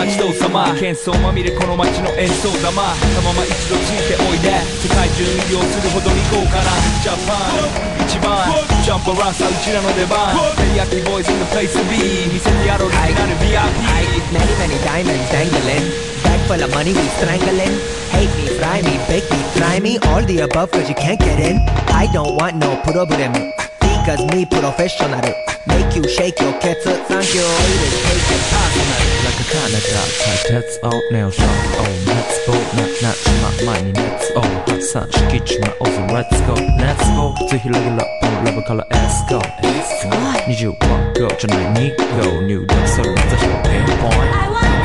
街と様喧騒まみれこの街の演奏玉たまま一度ついておいで世界中魅了するほどに豪華なジャパン一番ジャンプランさうちらの出番テリヤキボーイズ in the place to be 見せてやろうオリジナル VIP Many many diamonds dangling Bag full of money we strangling Hate me, fry me, bake me, try me All the above cause you can't get in I don't want no problem Because me professional Make you shake your cats Thank you, it is take it personal tets out now shot on Let's go, not not my money, let's all Hot such kitchen my over, let's go, let's go. To he level up on level color, let's go Let's go, need you one girl, tonight need go New dog, so let's go, pinpoint I want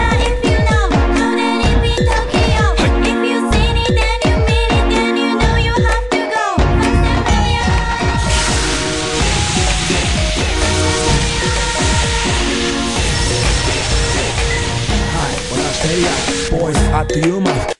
私テリ